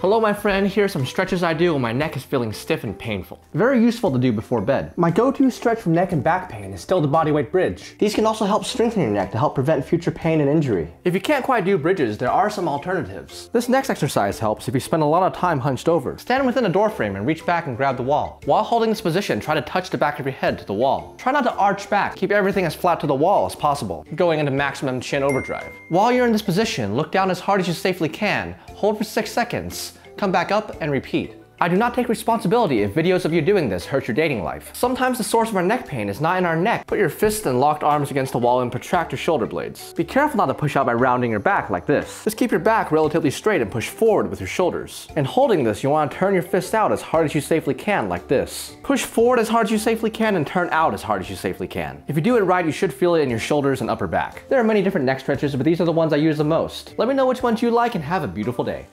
Hello my friend, here are some stretches I do when my neck is feeling stiff and painful. Very useful to do before bed. My go-to stretch for neck and back pain is still the bodyweight bridge. These can also help strengthen your neck to help prevent future pain and injury. If you can't quite do bridges, there are some alternatives. This next exercise helps if you spend a lot of time hunched over. Stand within a door frame and reach back and grab the wall. While holding this position, try to touch the back of your head to the wall. Try not to arch back. Keep everything as flat to the wall as possible, going into maximum chin overdrive. While you're in this position, look down as hard as you safely can. Hold for six seconds come back up, and repeat. I do not take responsibility if videos of you doing this hurt your dating life. Sometimes the source of our neck pain is not in our neck. Put your fists and locked arms against the wall and protract your shoulder blades. Be careful not to push out by rounding your back like this. Just keep your back relatively straight and push forward with your shoulders. And holding this, you want to turn your fist out as hard as you safely can like this. Push forward as hard as you safely can and turn out as hard as you safely can. If you do it right, you should feel it in your shoulders and upper back. There are many different neck stretches, but these are the ones I use the most. Let me know which ones you like and have a beautiful day.